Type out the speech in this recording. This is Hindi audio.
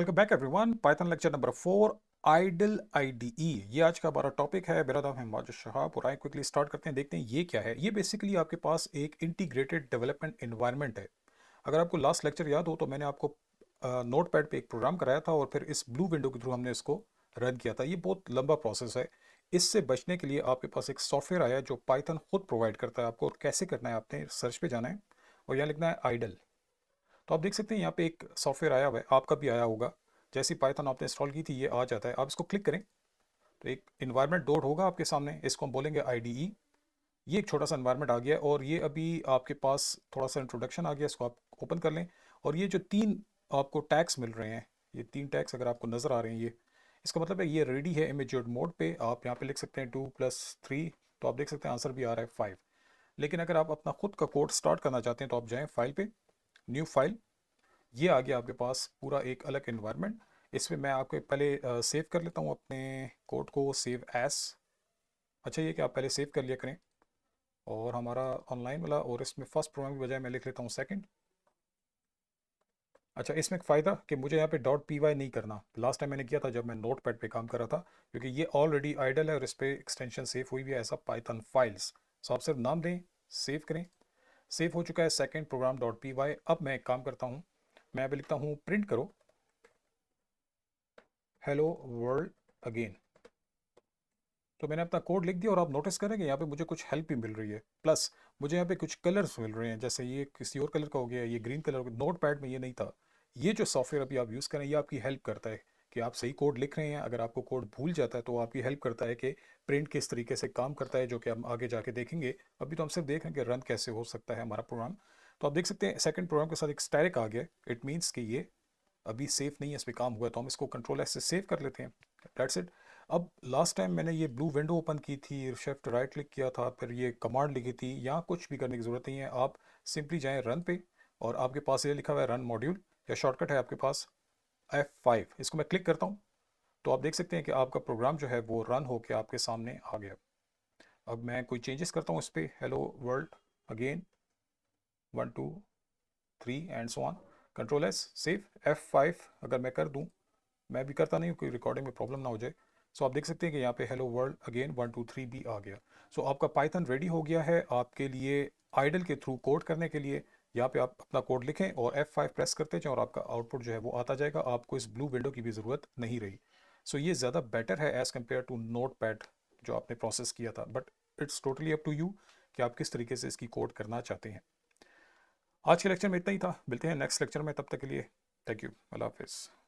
Welcome back everyone Python lecture number four IDLE IDE ये आज का हमारा टॉपिक है। मेरा नाम है माजिद शहाब और आए क्विकली स्टार्ट करते हैं। देखते हैं ये क्या है। ये बेसिकली आपके पास एक इंटीग्रेटेड डेवलपमेंट इन्वायरमेंट है। अगर आपको लास्ट लेक्चर याद हो तो मैंने आपको नोट पैड पर एक प्रोग्राम कराया था और फिर इस ब्लू विंडो के थ्रू हमने इसको रन किया था। ये बहुत लंबा प्रोसेस है। इससे बचने के लिए आपके पास एक सॉफ्टवेयर आया जो पाइथन खुद प्रोवाइड करता है आपको और कैसे करना है आपने सर्च पे जाना है। और यहाँ लिखना है आइडल तो आप देख सकते हैं यहाँ पे एक सॉफ्टवेयर आया हुआ है, आपका भी आया होगा। जैसी पाइथन आपने इंस्टॉल की थी, ये आ जाता है। आप इसको क्लिक करें तो एक इन्वायरमेंट डोर होगा आपके सामने, इसको हम बोलेंगे आईडीई ये एक छोटा सा इन्वायरमेंट आ गया और ये अभी आपके पास थोड़ा सा इंट्रोडक्शन आ गया इसको आप ओपन कर लें। और ये जो तीन आपको टैक्स मिल रहे हैं, ये तीन टैक्स अगर आपको नज़र आ रहे हैं, ये, इसका मतलब है ये रेडी है इमेजेड मोड पे। आप यहाँ पे लिख सकते हैं टू प्लस थ्री तो आप देख सकते हैं आंसर भी आ रहा है फाइव लेकिन अगर आप अपना खुद का कोड स्टार्ट करना चाहते हैं तो आप जाएँ फ़ाइल पे। न्यू फ़ाइल ये आ गया आपके पास पूरा एक अलग इन्वायरमेंट इसमें मैं आपको पहले सेव कर लेता हूँ अपने कोड को सेव एस अच्छा ये कि आप पहले सेव कर लिया करें? और हमारा ऑनलाइन वाला, और इसमें फ़र्स्ट प्रोग्राम की बजाय मैं लिख लेता हूँ सेकंड अच्छा इसमें एक फ़ायदा कि मुझे यहाँ पे डॉट पी वाई नहीं करना। लास्ट टाइम मैंने किया था जब मैं नोट पैड पर काम कर रहा था, क्योंकि ये ऑलरेडी आइडल है और इस पर एक्सटेंशन सेव हुई भी है, ऐसा पाइथन फाइल्स सो आप सिर्फ़ नाम दें सेव करें। सेव हो चुका है second program dot P Y अब मैं एक काम करता हूँ, मैं अभी लिखता हूँ प्रिंट करो। हेलो वर्ल्ड अगेन तो मैंने अपना कोड लिख दिया और आप नोटिस करेंगे यहाँ पे मुझे कुछ हेल्प भी मिल रही है। प्लस मुझे यहाँ पे कुछ कलर्स मिल रहे हैं, जैसे ये किसी और कलर का हो गया, ये ग्रीन कलर नोट पैड में ये नहीं था। ये जो सॉफ्टवेयर अभी आप यूज़ करें, ये आपकी हेल्प करता है। कि आप सही कोड लिख रहे हैं, अगर आपको कोड भूल जाता है तो आपकी हेल्प करता है कि प्रिंट किस तरीके से काम करता है, जो कि हम आगे जाके देखेंगे। अभी तो हम सिर्फ़ देख रहे हैं कि रन कैसे हो सकता है हमारा प्रोग्राम। तो आप देख सकते हैं सेकंड प्रोग्राम के साथ एक स्टैरिक आ गया। इट मीन्स कि ये अभी सेफ़ नहीं है इस पर काम हुआ तो हम इसको कंट्रोल एस से सेव कर लेते हैं। डेट्स इट अब लास्ट टाइम मैंने ये ब्लू विंडो ओपन की थी शिफ्ट राइट क्लिक किया था, फिर ये कमांड लिखी थी यहाँ कुछ भी करने की ज़रूरत नहीं है। आप सिंपली जाएँ रन पे और आपके पास ये लिखा हुआ है रन मॉड्यूल या शॉर्टकट है आपके पास। एफ़ फाइव इसको मैं क्लिक करता हूँ तो आप देख सकते हैं कि आपका प्रोग्राम जो है वो रन होकर आपके सामने आ गया। अब मैं कोई चेंजेस करता हूँ इस पर hello world again one two three and so on control S save F five अगर मैं कर दूँ मैं भी करता नहीं हूँ कोई रिकॉर्डिंग में प्रॉब्लम ना हो जाए। सो so, आप देख सकते हैं कि यहाँ पे hello world again one two three भी आ गया। सो so, आपका पाइथन रेडी हो गया है आपके लिए आइडल के थ्रू कोड करने के लिए। यहाँ पे आप अपना कोड लिखें और F5 प्रेस करते जाएँ और आपका आउटपुट जो है वो आता जाएगा। आपको इस ब्लू विंडो की भी ज़रूरत नहीं रही। सो so, ये ज़्यादा बेटर है as compare to notepad जो आपने प्रोसेस किया था। But it's totally up to you कि आप किस तरीके से इसकी कोड करना चाहते हैं। आज के लेक्चर में इतना ही था। मिलते हैं नेक्स्ट लेक्चर में। तब तक के लिए थैंक यू अल्लाह हाफिज़।